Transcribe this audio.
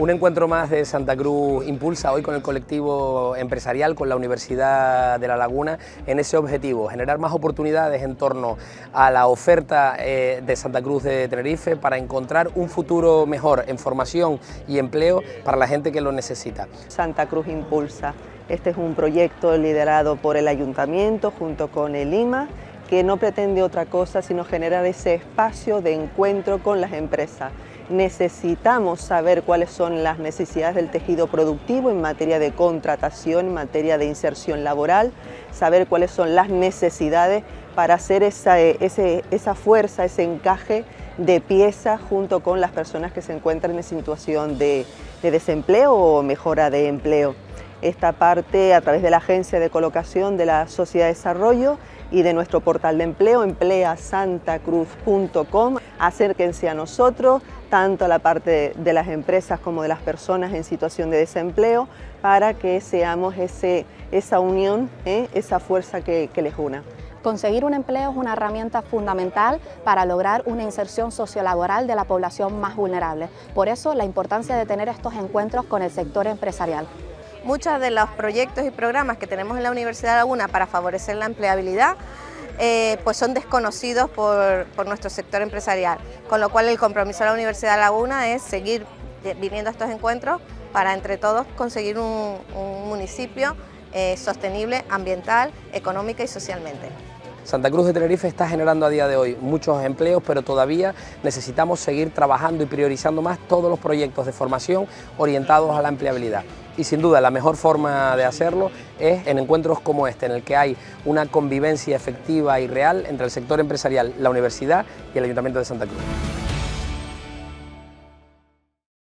Un encuentro más de Santa Cruz Impulsa hoy con el colectivo empresarial, con la Universidad de La Laguna, en ese objetivo, generar más oportunidades en torno a la oferta eh, de Santa Cruz de Tenerife para encontrar un futuro mejor en formación y empleo para la gente que lo necesita. Santa Cruz Impulsa. Este es un proyecto liderado por el Ayuntamiento junto con el IMA que no pretende otra cosa sino generar ese espacio de encuentro con las empresas necesitamos saber cuáles son las necesidades del tejido productivo en materia de contratación, en materia de inserción laboral, saber cuáles son las necesidades para hacer esa, esa fuerza, ese encaje de pieza junto con las personas que se encuentran en situación de, de desempleo o mejora de empleo. Esta parte a través de la Agencia de Colocación de la Sociedad de Desarrollo y de nuestro portal de empleo, empleasantacruz.com. Acérquense a nosotros, tanto a la parte de las empresas como de las personas en situación de desempleo, para que seamos ese, esa unión, ¿eh? esa fuerza que, que les una. Conseguir un empleo es una herramienta fundamental para lograr una inserción sociolaboral de la población más vulnerable. Por eso la importancia de tener estos encuentros con el sector empresarial. Muchos de los proyectos y programas que tenemos en la Universidad de Laguna para favorecer la empleabilidad eh, pues son desconocidos por, nuestro sector empresarial, con lo cual el compromiso de la Universidad Laguna es seguir viniendo a estos encuentros para entre todos conseguir un, municipio eh, sostenible ambiental, económica y socialmente. Santa Cruz de Tenerife está generando a día de hoy muchos empleos, pero todavía necesitamos seguir trabajando y priorizando más todos los proyectos de formación orientados a la empleabilidad y sin duda la mejor forma de hacerlo es en encuentros como este, en el que hay una convivencia efectiva y real entre el sector empresarial, la universidad y el Ayuntamiento de Santa Cruz.